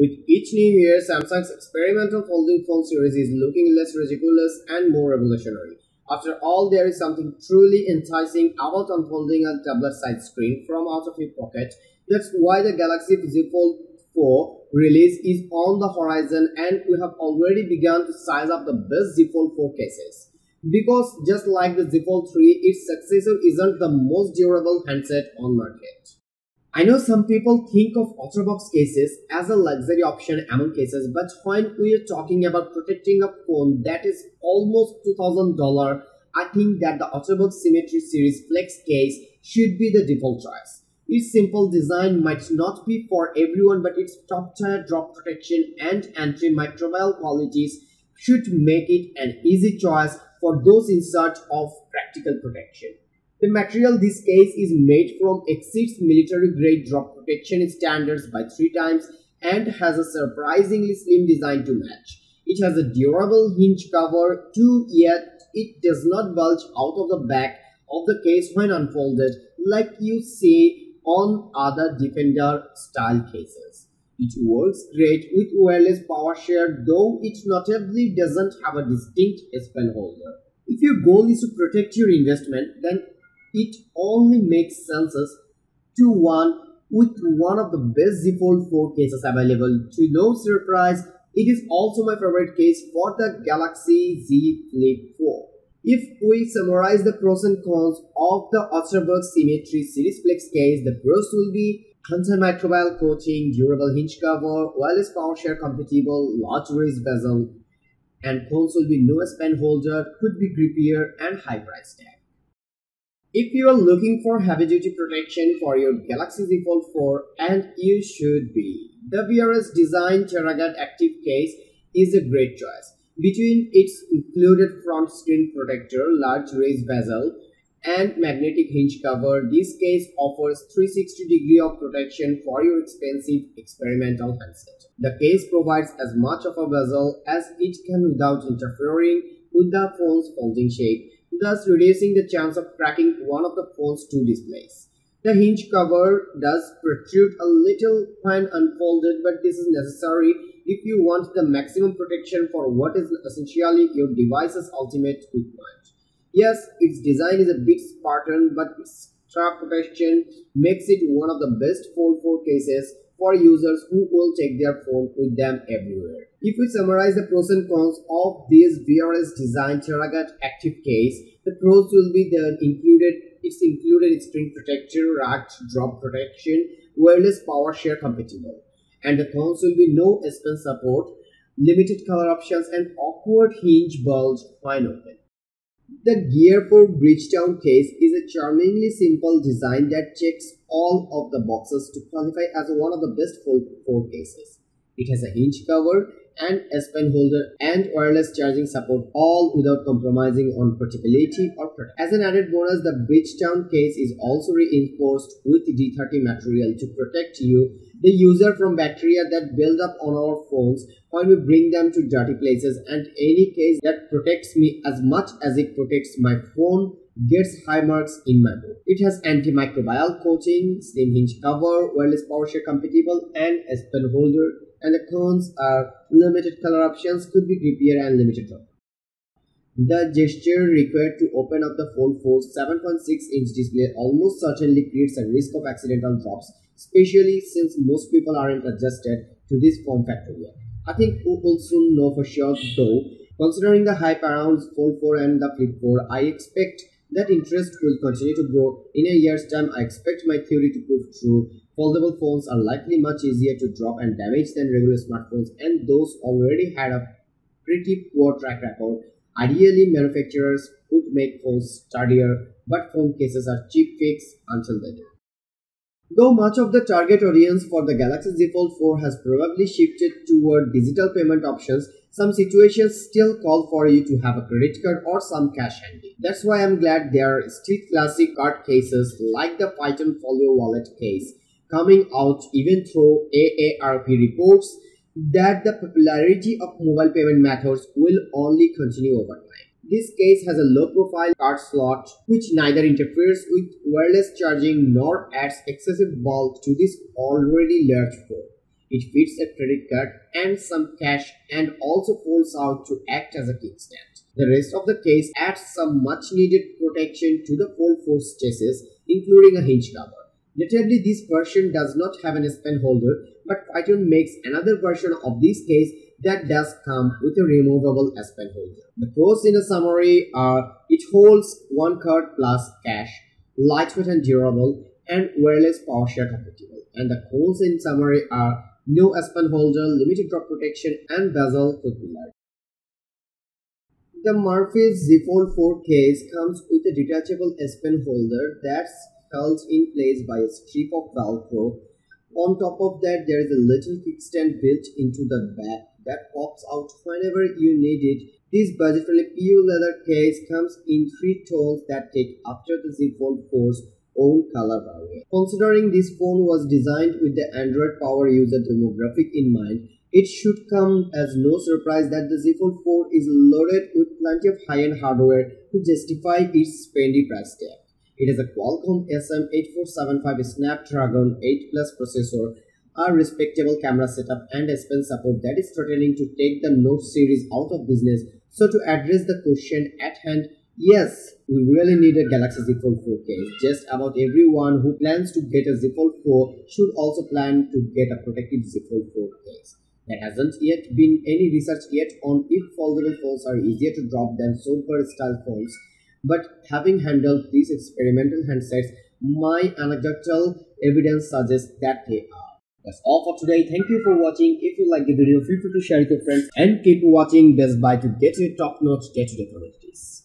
With each new year, Samsung's experimental folding phone series is looking less ridiculous and more revolutionary. After all, there is something truly enticing about unfolding a tablet-sized screen from out of your pocket. That's why the Galaxy Z Fold 4 release is on the horizon and we have already begun to size up the best Z Fold 4 cases. Because just like the Z Fold 3, its successor isn't the most durable handset on market. I know some people think of OtterBox cases as a luxury option among cases, but when we are talking about protecting a phone that is almost $2000, I think that the OtterBox Symmetry Series Flex case should be the default choice. Its simple design might not be for everyone, but its top-tier drop protection and antimicrobial qualities should make it an easy choice for those in search of practical protection. The material this case is made from exceeds military grade drop protection standards by three times and has a surprisingly slim design to match. It has a durable hinge cover too yet it does not bulge out of the back of the case when unfolded like you see on other Defender style cases. It works great with wireless power share though it notably doesn't have a distinct S Pen holder. If your goal is to protect your investment, then it only makes sense to one with one of the best Z Fold 4 cases available. To no surprise, it is also my favorite case for the Galaxy Z Flip 4. If we summarize the pros and cons of the OtterBox Symmetry Series Flex case, the pros will be antimicrobial coating, durable hinge cover, wireless power share compatible, large raised bezel, and cons will be no S Pen holder, could be grippier, and high price tag. If you are looking for heavy duty protection for your Galaxy Z Fold 4 and you should be, the VRS Design TerraGuard Active Case is a great choice. Between its included front screen protector, large raised bezel, and magnetic hinge cover, this case offers 360 degree of protection for your expensive experimental handset. The case provides as much of a bezel as it can without interfering with the phone's folding shape thus reducing the chance of cracking one of the phone's two displays. The hinge cover does protrude a little when unfolded, but this is necessary if you want the maximum protection for what is essentially your device's ultimate point. Yes, its design is a bit Spartan, but its strap protection makes it one of the best Fold 4 cases for users who will take their phone with them everywhere. If we summarize the pros and cons of this VRS design TerraGuard active case, the pros will be the included it's included screen protector, racked drop protection, wireless power share compatible. And the cons will be no S Pen support, limited color options and awkward hinge bulge when open. The Gear 4 Bridgetown case is a charmingly simple design that checks all of the boxes to qualify as one of the best 4 cases. It has a hinge cover and S Pen holder and wireless charging support all without compromising on portability or protection. As an added bonus, the Bridgetown case is also reinforced with D3O material to protect you, the user from bacteria that build up on our phones when we bring them to dirty places and any case that protects me as much as it protects my phone gets high marks in my book. It has antimicrobial coating, slim hinge cover, wireless power share compatible and S Pen holder and the cons are limited color options could be grippier and limited drop. The gesture required to open up the Fold 4 7.6 inch display almost certainly creates a risk of accidental drops, especially since most people aren't adjusted to this form factor yet. I think we will soon know for sure though. Considering the hype around Fold 4 and the Flip 4, I expect that interest will continue to grow. In a year's time, I expect my theory to prove true. Foldable phones are likely much easier to drop and damage than regular smartphones and those already had a pretty poor track record. Ideally, manufacturers would make phones sturdier, but phone cases are cheap fix until they do. Though much of the target audience for the Galaxy Z Fold 4 has probably shifted toward digital payment options, some situations still call for you to have a credit card or some cash handy. That's why I'm glad there are still classic card cases like the Python Folio wallet case coming out even through AARP reports that the popularity of mobile payment methods will only continue over time. This case has a low profile card slot which neither interferes with wireless charging nor adds excessive bulk to this already large phone. It fits a credit card and some cash and also folds out to act as a kickstand. The rest of the case adds some much needed protection to the Fold 4 chassis, including a hinge cover. Notably, this version does not have an S Pen holder, but Phyton makes another version of this case that does come with a removable S Pen holder. The pros in a summary are it holds one card plus cash, lightweight and durable, and wireless power share compatible. And the cons in summary are no S Pen holder, limited drop protection, and bezel pillar. The Murphy's Z Fold 4 case comes with a detachable S Pen holder that's held in place by a strip of Velcro. On top of that, there is a little kickstand built into the back that pops out whenever you need it. This budget-friendly PU leather case comes in three tones that take after the Z Fold 4's own color variant. Considering this phone was designed with the Android power user demographic in mind, it should come as no surprise that the Z Fold 4 is loaded with plenty of high-end hardware to justify its spendy price tag. It has a Qualcomm SM8475 Snapdragon 8 Plus processor, a respectable camera setup and S Pen support that is threatening to take the Note series out of business. So to address the question at hand, Yes, we really need a Galaxy Z Fold 4 case. Just about everyone who plans to get a Z Fold 4 should also plan to get a protective Z Fold 4 case. There hasn't yet been any research yet on if foldable phones are easier to drop than sober style phones, but having handled these experimental handsets, my anecdotal evidence suggests that they are. That's all for today. Thank you for watching. If you like the video, feel free to share it with your friends and keep watching Best Buy to get your top-notch day-to-day -day